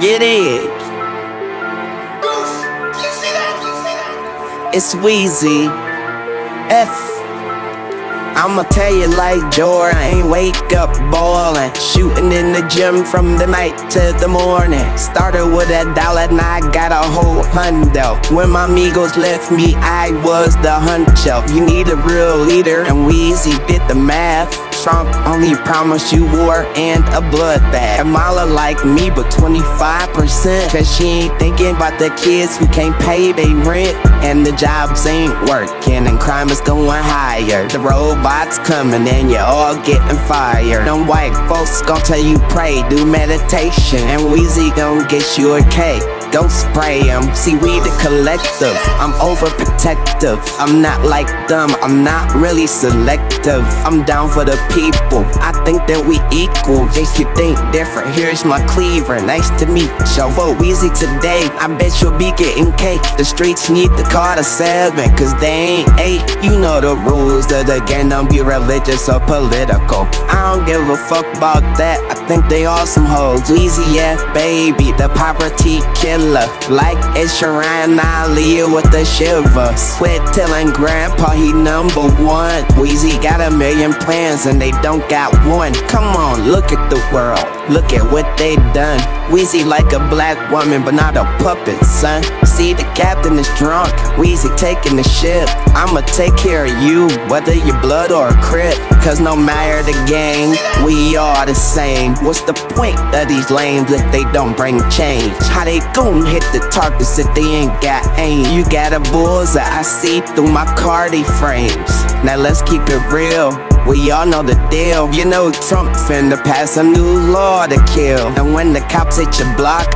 Get it. It's Weezy. F. I'ma tell you like Jordan, I ain't wake up ballin'. Shooting in the gym from the night to the morning. Started with a dollar, and I got a whole hundo. When my amigos left me, I was the huncho. You need a real leader, and Weezy did the math. Trump only promised you war and a bloodbath. Kamala like me, but 25%. Cause she ain't thinking about the kids who can't pay their rent. And the jobs ain't working, and crime is going higher. The robots coming, and you're all getting fired. Them white folks gon' tell you pray, do meditation, and Weezy gon' get you a cake don't spray them. See, we the collective. I'm overprotective. I'm not like them. I'm not really selective. I'm down for the people. I think that we equal. If you think different, here's my cleaver. Nice to meet you. Vote Weezy today. I bet you'll be getting cake. The streets need the Carter seven, cause they ain't ate. You know the rules of the game. Don't be religious or political. I don't give a fuck about that. I think they all some hoes. Weezy, yeah, baby. The poverty killer Like it's Sharon Ali with the shiver. Sweat telling grandpa he number one. Weezy got a million plans and they don't got one. Come on, look at the world. Look at what they done. Weezy like a black woman, but not a puppet, son. See, the captain is drunk. Weezy taking the ship. I'ma take care of you, whether you're blood or a crip. Cause no matter the game, we are the same. What's the point of these lames if they don't bring change? How they gon' hit the targets if they ain't got aim? You got a bullseye, I see through my Cardi frames. Now let's keep it real. We all know the deal. You know Trump finna pass a new law to kill. And when the cops hit your block,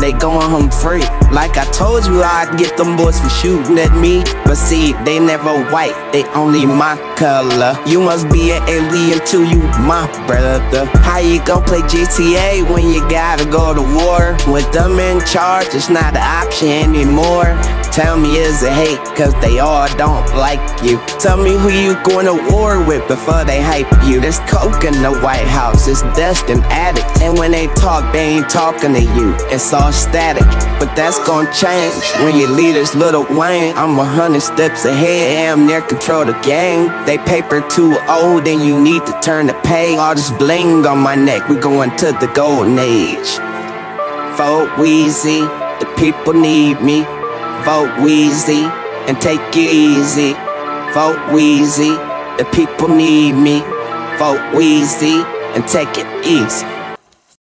they going home free. Like I told you, I'd get them boys for shooting at me. But see, they never white, they only my color. You must be an alien too, you my brother. How you gon' play GTA when you gotta go to war? With them in charge, it's not an option anymore. Tell me is it hate, cause they all don't like you. Tell me who you going to war with before they hype you. There's coke in the White House, it's dust and addicts. And when they talk, they ain't talking to you. It's all static, but that's gonna change when your leader's Lil Wayne. I'm a hundred steps ahead, am near control the game. They paper too old, and you need to turn the pay. All this bling on my neck, we going to the golden age. Vote Weezy, the people need me. Vote Weezy and take it easy. Vote Weezy, the people need me. Vote Weezy and take it easy.